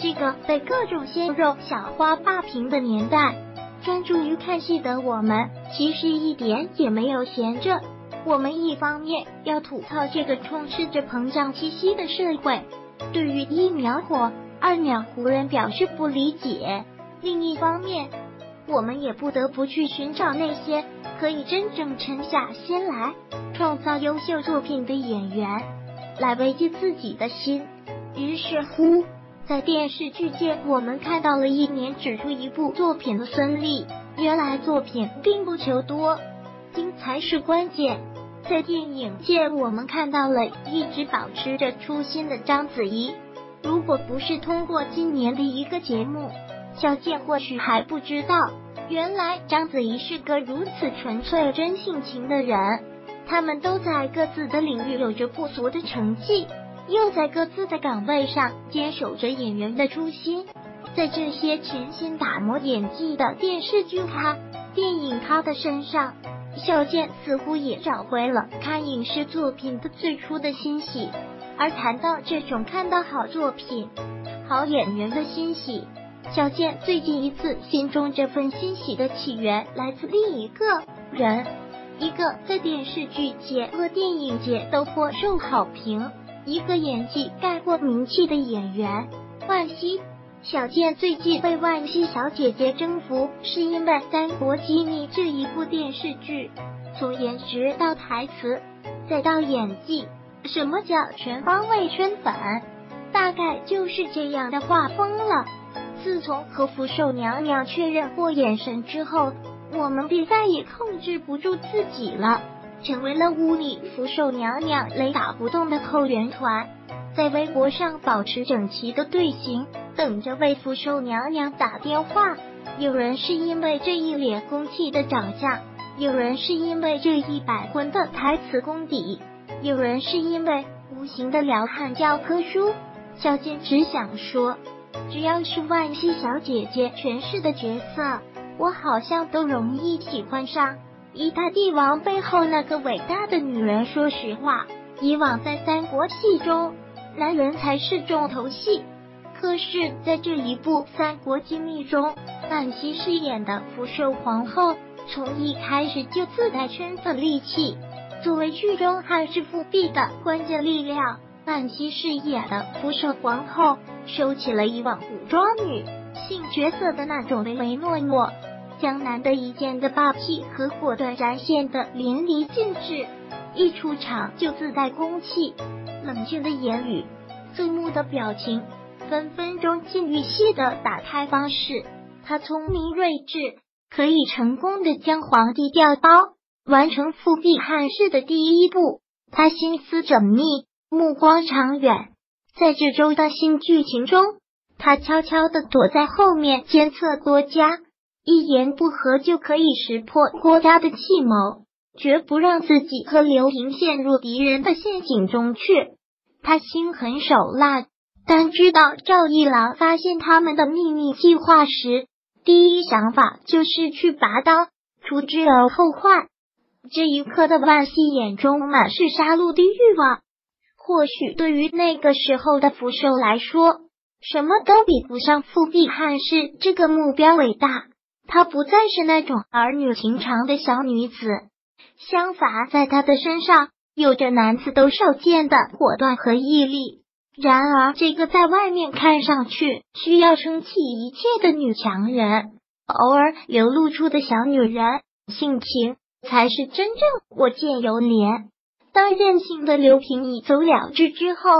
这个被各种鲜肉小花霸屏的年代，专注于看戏的我们，其实一点也没有闲着。我们一方面要吐槽这个充斥着膨胀气息的社会，对于一秒火、二秒湖人表示不理解；另一方面，我们也不得不去寻找那些可以真正沉下心来创造优秀作品的演员，来慰藉自己的心。于是乎。在电视剧界，我们看到了一年只出一部作品的孙俪。原来作品并不求多，精彩是关键。在电影界，我们看到了一直保持着初心的章子怡。如果不是通过今年的一个节目，小健或许还不知道，原来章子怡是个如此纯粹、真性情的人。他们都在各自的领域有着不俗的成绩。又在各自的岗位上坚守着演员的初心，在这些潜心打磨演技的电视剧咖、电影咖的身上，小健似乎也找回了看影视作品的最初的欣喜。而谈到这种看到好作品、好演员的欣喜，小健最近一次心中这份欣喜的起源来自另一个人，一个在电视剧界和电影界都颇受好评。一个演技盖过名气的演员，万茜。小健最近被万茜小姐姐征服，是因为《三国机密》这一部电视剧，从颜值到台词，再到演技，什么叫全方位圈粉？大概就是这样的画风了。自从和福寿娘娘确认过眼神之后，我们便再也控制不住自己了。成为了屋里福寿娘娘雷打不动的后援团，在微博上保持整齐的队形，等着为福寿娘娘打电话。有人是因为这一脸攻气的长相，有人是因为这一百分的台词功底，有人是因为无形的撩汉教科书。小健只想说，只要是万茜小姐姐诠释的角色，我好像都容易喜欢上。一大帝王背后那个伟大的女人，说实话，以往在三国戏中，男人才是重头戏。可是，在这一部《三国机密》中，范熙饰演的福寿皇后，从一开始就自带圈粉利器。作为剧中汉室复辟的关键力量，范熙饰演的福寿皇后，收起了以往古装女性角色的那种唯唯诺诺。将难得一见的霸气和果断展现的淋漓尽致，一出场就自带攻气，冷峻的言语，肃穆的表情，分分钟禁欲系的打开方式。他聪明睿智，可以成功的将皇帝调包，完成复辟汉室的第一步。他心思缜密，目光长远，在这周的新剧情中，他悄悄的躲在后面监测郭嘉。一言不合就可以识破郭家的计谋，绝不让自己和刘平陷入敌人的陷阱中去。他心狠手辣，但知道赵一郎发现他们的秘密计划时，第一想法就是去拔刀，除之而后快。这一刻的万茜眼中满是杀戮的欲望。或许对于那个时候的福寿来说，什么都比不上复辟汉室这个目标伟大。她不再是那种儿女情长的小女子，相反，在她的身上有着男子都少见的果断和毅力。然而，这个在外面看上去需要撑起一切的女强人，偶尔流露出的小女人性情，才是真正我见犹怜。当任性的刘平一走了之之后，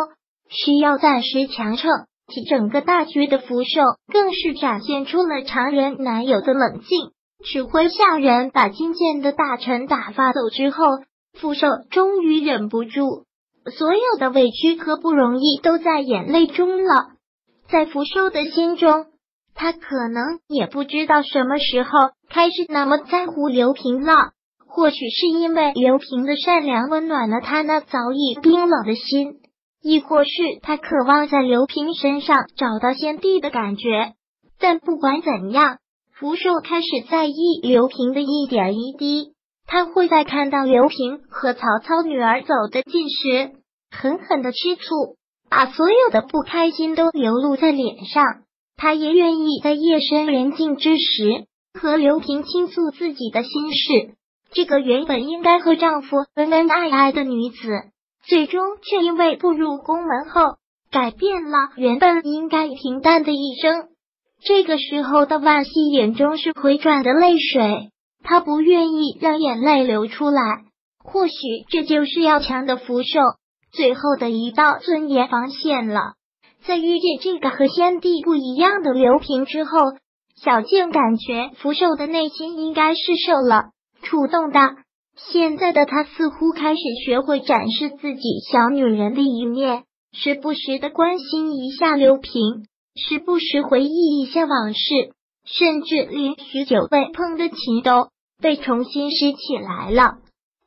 需要暂时强撑。其整个大局的福寿，更是展现出了常人难有的冷静。指挥下人把金剑的大臣打发走之后，福寿终于忍不住，所有的委屈和不容易都在眼泪中了。在福寿的心中，他可能也不知道什么时候开始那么在乎刘平了。或许是因为刘平的善良温暖了他那早已冰冷的心。亦或是他渴望在刘平身上找到先帝的感觉，但不管怎样，福寿开始在意刘平的一点一滴。他会在看到刘平和曹操女儿走得近时，狠狠的吃醋。把所有的不开心都流露在脸上。她也愿意在夜深人静之时和刘平倾诉自己的心事。这个原本应该和丈夫恩恩爱爱的女子，最终却因为步入宫门后，改变了原本应该平淡的一生。这个时候的万茜眼中是回转的泪水，她不愿意让眼泪流出来。或许这就是要强的福寿最后的一道尊严防线了。在遇见这个和先帝不一样的刘平之后，小静感觉福寿的内心应该是受了触动的。现在的他似乎开始学会展示自己小女人的一面，时不时的关心一下刘平，时不时回忆一下往事，甚至连许久未碰的情都被重新拾起来了。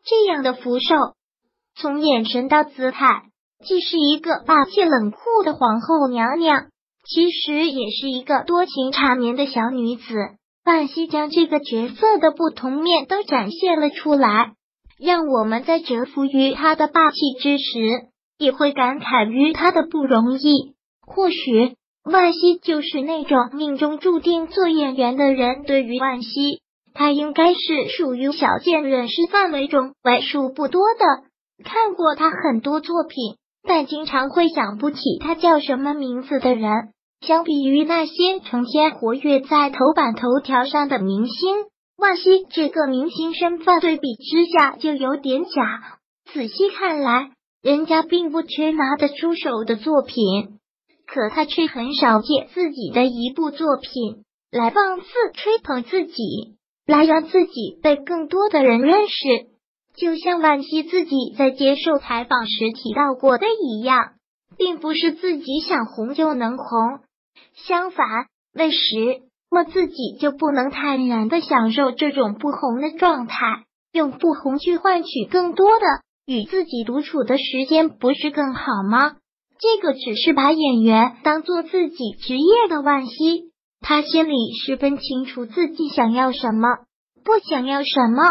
这样的福寿，从眼神到姿态，既是一个霸气冷酷的皇后娘娘，其实也是一个多情缠绵的小女子。范西将这个角色的不同面都展现了出来，让我们在折服于她的霸气之时，也会感慨于她的不容易。或许万茜就是那种命中注定做演员的人。对于万茜。他应该是属于小贱人识范围中为数不多的。看过他很多作品，但经常会想不起他叫什么名字的人。相比于那些成天活跃在头版头条上的明星，万茜这个明星身份对比之下就有点假。仔细看来，人家并不缺拿得出手的作品，可他却很少借自己的一部作品来放肆吹捧自己。来让自己被更多的人认识，就像婉琪自己在接受采访时提到过的一样，并不是自己想红就能红。相反，为什么自己就不能坦然的享受这种不红的状态，用不红去换取更多的与自己独处的时间，不是更好吗？这个只是把演员当做自己职业的惋惜。他心里十分清楚自己想要什么，不想要什么。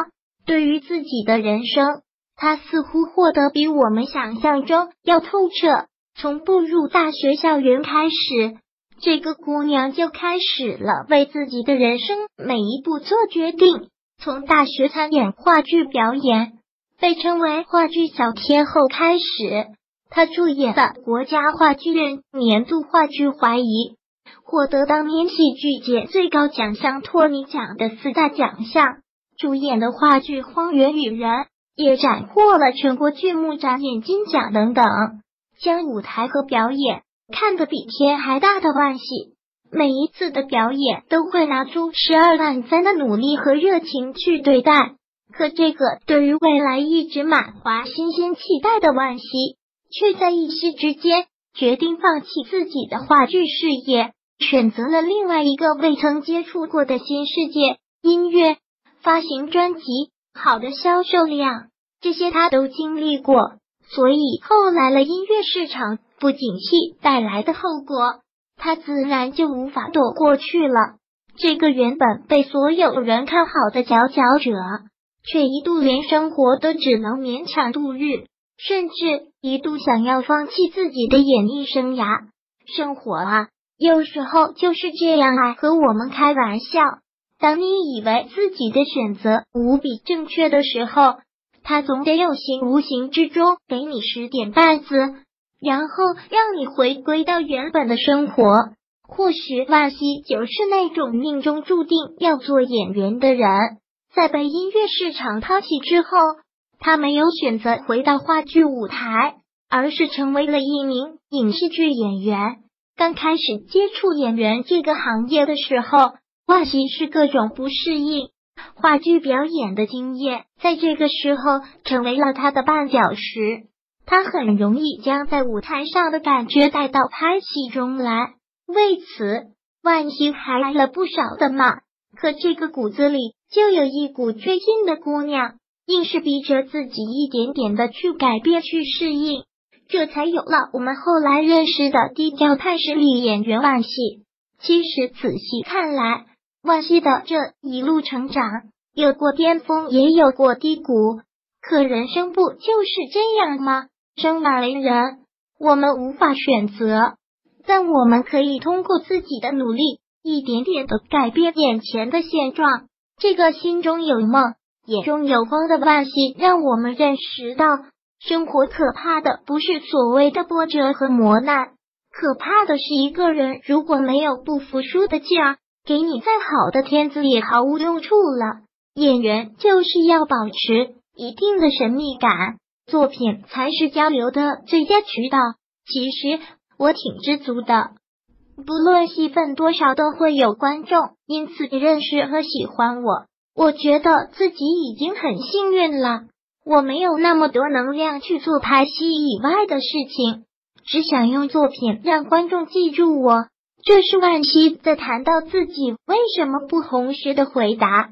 对于自己的人生，他似乎获得比我们想象中要透彻。从步入大学校园开始，这个姑娘就开始了为自己的人生每一步做决定。从大学参演话剧表演，被称为话剧小天后开始，她主演的国家话剧院年度话剧怀疑。获得当年戏剧界最高奖项托尼奖的四大奖项，主演的话剧《荒原与人》也斩获了全国剧目展演金奖等等。将舞台和表演看得比天还大的万喜，每一次的表演都会拿出十二万分的努力和热情去对待。可这个对于未来一直满怀新鲜期待的万喜，却在一时之间决定放弃自己的话剧事业。选择了另外一个未曾接触过的新世界，音乐、发行专辑、好的销售量，这些他都经历过。所以后来了音乐市场不景气带来的后果，他自然就无法躲过去了。这个原本被所有人看好的佼佼者，却一度连生活都只能勉强度日，甚至一度想要放弃自己的演艺生涯。生活啊！有时候就是这样啊，和我们开玩笑。当你以为自己的选择无比正确的时候，他总得有形无形之中给你使点绊子，然后让你回归到原本的生活。或许万茜就是那种命中注定要做演员的人，在被音乐市场抛弃之后，他没有选择回到话剧舞台，而是成为了一名影视剧演员。刚开始接触演员这个行业的时候，万喜是各种不适应。话剧表演的经验在这个时候成为了他的绊脚石，他很容易将在舞台上的感觉带到拍戏中来。为此，万喜还来了不少的骂。可这个骨子里就有一股追硬的姑娘，硬是逼着自己一点点的去改变、去适应。这才有了我们后来认识的低调态实力演员万茜。其实仔细看来，万茜的这一路成长，有过巅峰，也有过低谷。可人生不就是这样吗？生而为人，我们无法选择，但我们可以通过自己的努力，一点点的改变眼前的现状。这个心中有梦、眼中有光的万西，让我们认识到，生活可怕的不是所谓的波折和磨难，可怕的是一个人如果没有不服输的劲儿，给你再好的天资也毫无用处了。演员就是要保持一定的神秘感。作品才是交流的最佳渠道。其实我挺知足的，不论戏份多少，都会有观众因此认识和喜欢我。我觉得自己已经很幸运了。我没有那么多能量去做拍戏以外的事情，只想用作品让观众记住我。这是万茜在谈到自己为什么不红时的回答。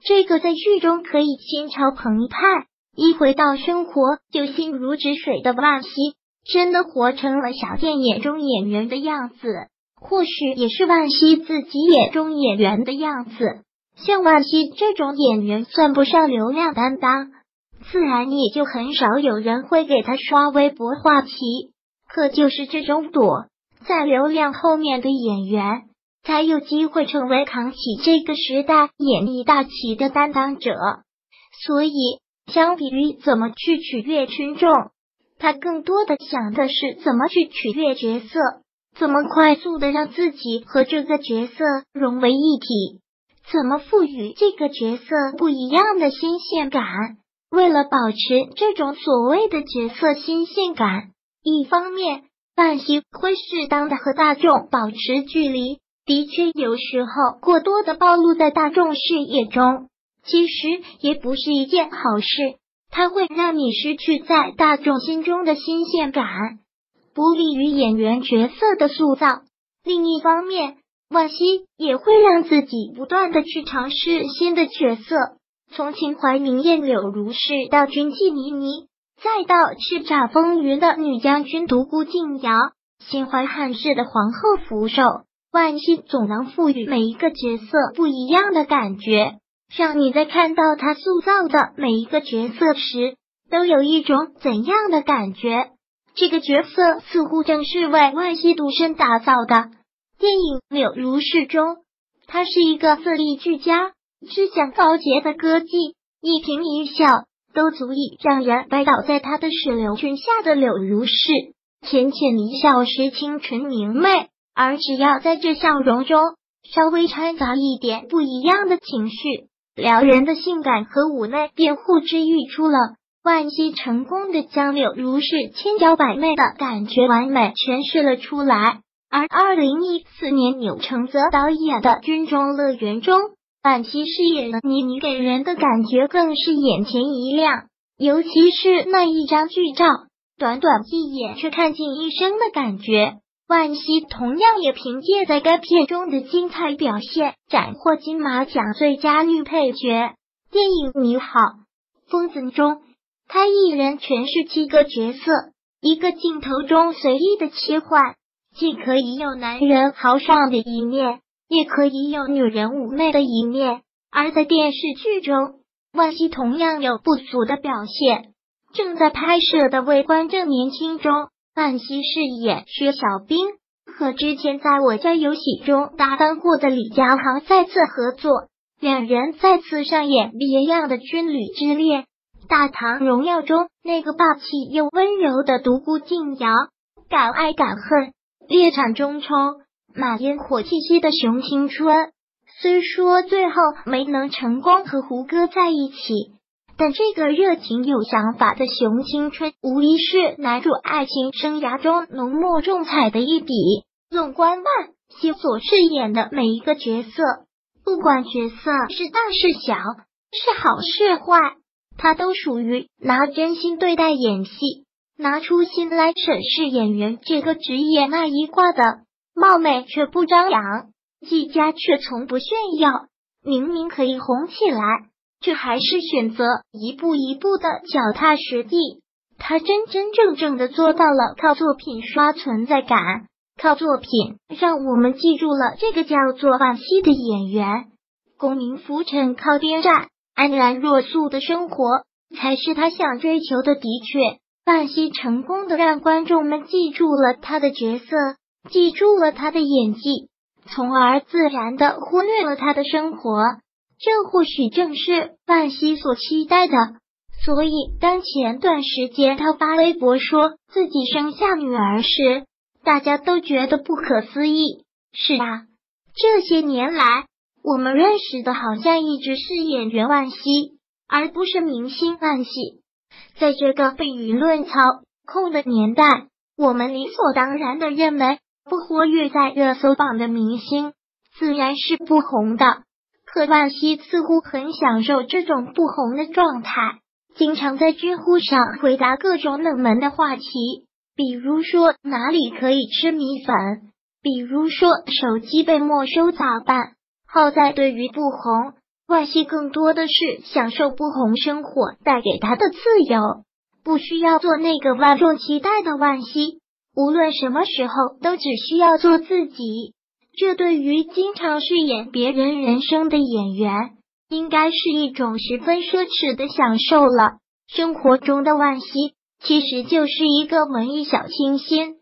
这个在剧中可以心潮澎湃。一回到生活就心如止水的万茜，真的活成了小电眼中演员的样子，或许也是万茜自己眼中演员的样子。像万茜这种演员，算不上流量担当，自然也就很少有人会给他刷微博话题。可就是这种躲在流量后面的演员，才有机会成为扛起这个时代演艺大旗的担当者。所以。相比于怎么去取悦群众，他更多的想的是怎么去取悦角色，怎么快速的让自己和这个角色融为一体，怎么赋予这个角色不一样的新鲜感。为了保持这种所谓的角色新鲜感，一方面范希会适当的和大众保持距离，的确有时候过多的暴露在大众视野中。其实也不是一件好事，它会让你失去在大众心中的新鲜感，不利于演员角色的塑造。另一方面，万茜也会让自己不断的去尝试新的角色，从秦淮明艳柳如是到军纪倪妮，再到叱咤风云的女将军独孤静瑶，心怀汉室的皇后福寿，万茜总能赋予每一个角色不一样的感觉。让你在看到他塑造的每一个角色时，都有一种怎样的感觉？这个角色似乎正是为万茜独身打造的。电影《柳如是》中，他是一个色艺俱佳、志向高洁的歌妓，一颦一笑都足以让人拜倒在他的水流裙下的柳如是，浅浅一笑时清纯明媚，而只要在这笑容中稍微掺杂一点不一样的情绪。撩人的性感和妩媚便呼之欲出了。万茜成功的将柳如是千娇百媚的感觉完美诠释了出来。而二零一四年钮承泽导演的《军中乐园》中，万茜饰演的倪妮给人的感觉更是眼前一亮，尤其是那一张剧照，短短一眼却看尽一生的感觉。万茜同样也凭借在该片中的精彩表现，斩获金马奖最佳女配角。电影《你好，疯子》中，她一人诠释七个角色，一个镜头中随意的切换，既可以有男人豪爽的一面，也可以有女人妩媚的一面。而在电视剧中，万茜同样有不俗的表现。正在拍摄的《为官正年轻》中。范希饰演薛小兵，和之前在我家游戏中搭档过的李佳航再次合作，两人再次上演别样的军旅之恋。大唐荣耀中那个霸气又温柔的独孤静瑶，敢爱敢恨，猎场中冲，满烟火气息的熊青春。虽说最后没能成功和胡歌在一起。但这个热情有想法的熊青春，无疑是男主爱情生涯中浓墨重彩的一笔。纵观万茜所饰演的每一个角色，不管角色是大是小，是好是坏，他都属于拿真心对待演戏，拿出心来审视演员这个职业那一挂的。貌美却不张扬，技佳却从不炫耀，明明可以红起来。却还是选择一步一步的脚踏实地，他真真正正的做到了靠作品刷存在感，靠作品让我们记住了这个叫做万茜的演员。功名浮沉靠边站，安然若素的生活才是他想追求的。的确，万茜成功的让观众们记住了他的角色，记住了他的演技，从而自然的忽略了他的生活。这或许正是万茜所期待的。所以，当前段时间她发微博说自己生下女儿时，大家都觉得不可思议。是啊，这些年来，我们认识的好像一直是演员万茜，而不是明星万茜。在这个被舆论操控的年代，我们理所当然的认为，不活跃在热搜榜的明星，自然是不红的。可万茜似乎很享受这种不红的状态。经常在知乎上回答各种冷门的话题，比如说哪里可以吃米粉，比如说手机被没收咋办。好在对于不红，万茜更多的是享受不红生活带给他的自由，不需要做那个万众期待的万茜，无论什么时候都只需要做自己。这对于经常饰演别人人生的演员。应该是一种十分奢侈的享受了。生活中的万茜其实就是一个文艺小清新，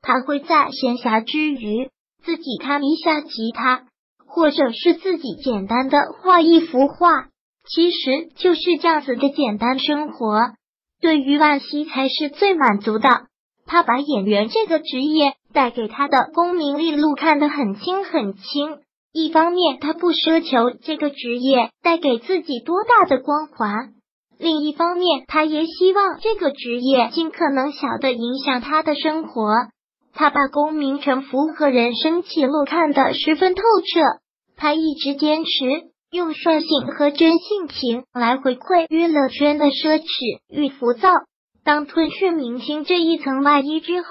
他会在闲暇之余自己弹一下吉他，或者是自己简单的画一幅画。其实就是这样子的简单生活，对于万茜才是最满足的。他把演员这个职业带给他的功名利禄看得很轻很轻。一方面，他不奢求这个职业带给自己多大的光环；另一方面，他也希望这个职业尽可能小的影响他的生活。他把功名成福和人生起落看得十分透彻。他一直坚持用率性和真性情来回馈娱乐圈的奢侈与浮躁。当褪去明星这一层外衣之后，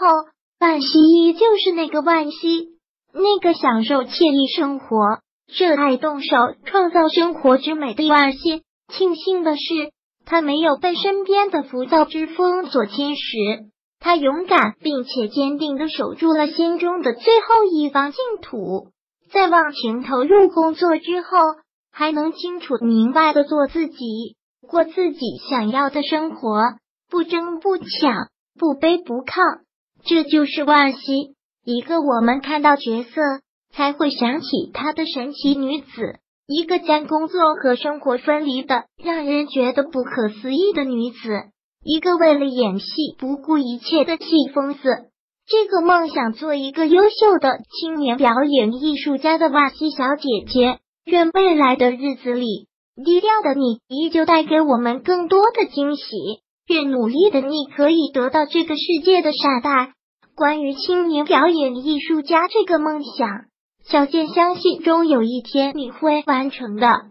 万茜依旧是那个万茜。那个享受惬意生活、热爱动手创造生活之美的万茜，庆幸的是，他没有被身边的浮躁之风所侵蚀。他勇敢并且坚定的守住了心中的最后一方净土，在忘情投入工作之后，还能清楚明白的做自己，过自己想要的生活，不争不抢，不卑不亢。这就是万茜。一个我们看到角色才会想起她的神奇女子，一个将工作和生活分离的让人觉得不可思议的女子，一个为了演戏不顾一切的戏疯子。这个梦想做一个优秀的青年表演艺术家的瓦西小姐姐，愿未来的日子里，低调的你依旧带给我们更多的惊喜。愿努力的你可以得到这个世界的善待。关于青年表演艺术家这个梦想，小健相信终有一天你会完成的。